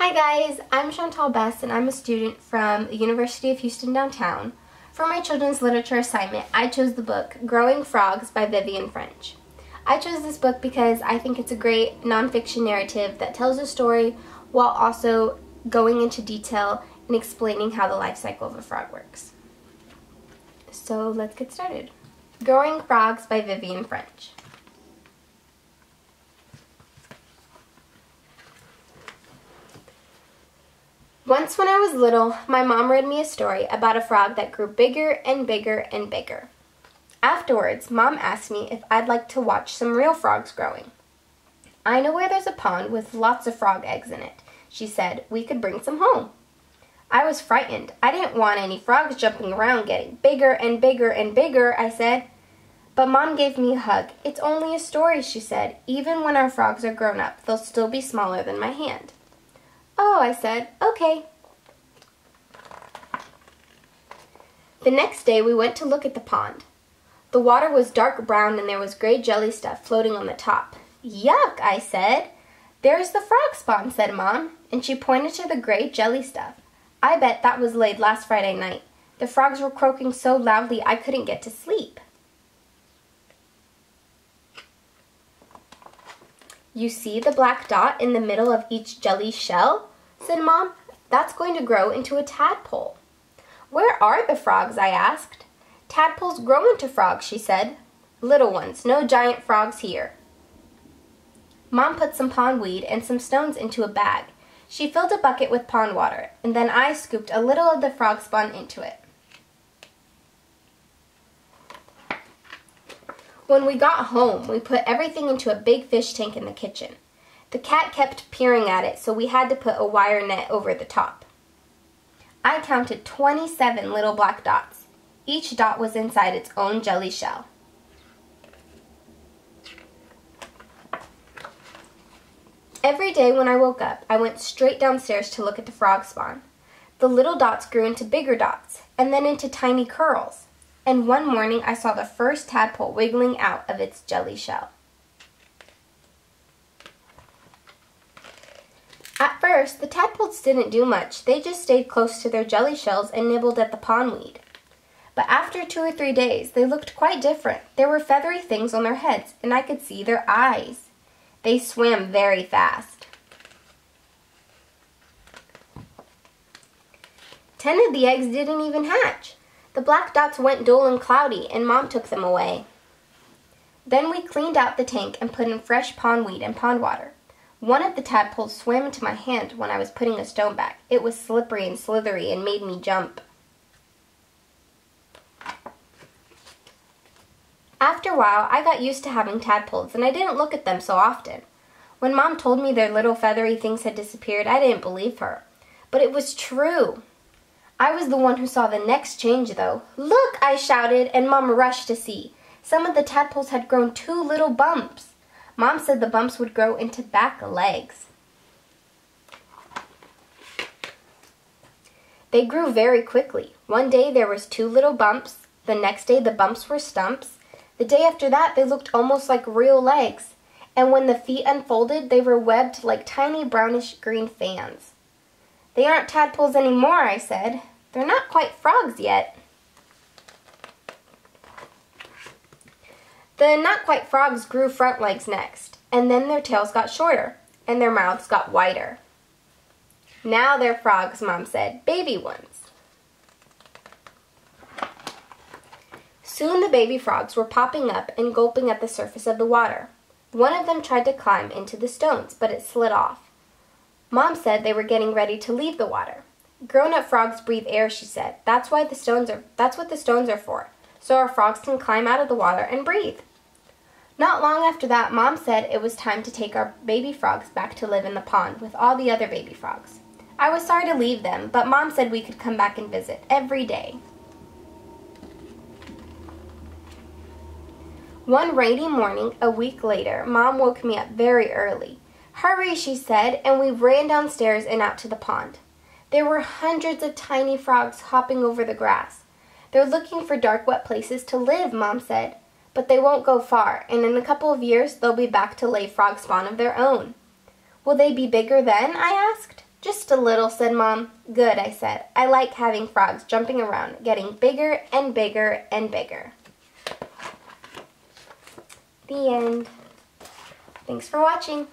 Hi guys, I'm Chantal Best and I'm a student from the University of Houston downtown. For my children's literature assignment, I chose the book Growing Frogs by Vivian French. I chose this book because I think it's a great nonfiction narrative that tells a story while also going into detail and explaining how the life cycle of a frog works. So let's get started. Growing Frogs by Vivian French. Once when I was little, my mom read me a story about a frog that grew bigger and bigger and bigger. Afterwards, mom asked me if I'd like to watch some real frogs growing. I know where there's a pond with lots of frog eggs in it. She said we could bring some home. I was frightened. I didn't want any frogs jumping around getting bigger and bigger and bigger, I said. But mom gave me a hug. It's only a story, she said. Even when our frogs are grown up, they'll still be smaller than my hand. Oh, I said, okay. The next day we went to look at the pond. The water was dark brown and there was gray jelly stuff floating on the top. Yuck, I said. There's the frog spawn, said Mom, and she pointed to the gray jelly stuff. I bet that was laid last Friday night. The frogs were croaking so loudly I couldn't get to sleep. You see the black dot in the middle of each jelly shell? Said Mom. That's going to grow into a tadpole. Where are the frogs? I asked. Tadpoles grow into frogs, she said. Little ones, no giant frogs here. Mom put some pondweed and some stones into a bag. She filled a bucket with pond water, and then I scooped a little of the frog spawn into it. When we got home, we put everything into a big fish tank in the kitchen. The cat kept peering at it, so we had to put a wire net over the top. I counted 27 little black dots. Each dot was inside its own jelly shell. Every day when I woke up, I went straight downstairs to look at the frog spawn. The little dots grew into bigger dots, and then into tiny curls and one morning I saw the first tadpole wiggling out of its jelly shell. At first, the tadpoles didn't do much. They just stayed close to their jelly shells and nibbled at the pondweed. But after two or three days, they looked quite different. There were feathery things on their heads, and I could see their eyes. They swam very fast. Ten of the eggs didn't even hatch. The black dots went dull and cloudy, and Mom took them away. Then we cleaned out the tank and put in fresh pondweed and pond water. One of the tadpoles swam into my hand when I was putting a stone back. It was slippery and slithery and made me jump. After a while, I got used to having tadpoles, and I didn't look at them so often. When Mom told me their little feathery things had disappeared, I didn't believe her. But it was true. I was the one who saw the next change, though. Look, I shouted, and Mom rushed to see. Some of the tadpoles had grown two little bumps. Mom said the bumps would grow into back legs. They grew very quickly. One day there was two little bumps. The next day the bumps were stumps. The day after that they looked almost like real legs. And when the feet unfolded, they were webbed like tiny brownish green fans. They aren't tadpoles anymore, I said. They're not quite frogs yet. The not quite frogs grew front legs next, and then their tails got shorter, and their mouths got wider. Now they're frogs, Mom said, baby ones. Soon the baby frogs were popping up and gulping at the surface of the water. One of them tried to climb into the stones, but it slid off. Mom said they were getting ready to leave the water. Grown-up frogs breathe air, she said. That's why the stones are that's what the stones are for. So our frogs can climb out of the water and breathe. Not long after that, Mom said it was time to take our baby frogs back to live in the pond with all the other baby frogs. I was sorry to leave them, but Mom said we could come back and visit every day. One rainy morning, a week later, Mom woke me up very early. Hurry, she said, and we ran downstairs and out to the pond. There were hundreds of tiny frogs hopping over the grass. They're looking for dark, wet places to live, Mom said but they won't go far, and in a couple of years they'll be back to lay frog spawn of their own. Will they be bigger then? I asked. Just a little, said Mom. Good, I said. I like having frogs jumping around, getting bigger and bigger and bigger. The end. Thanks for watching.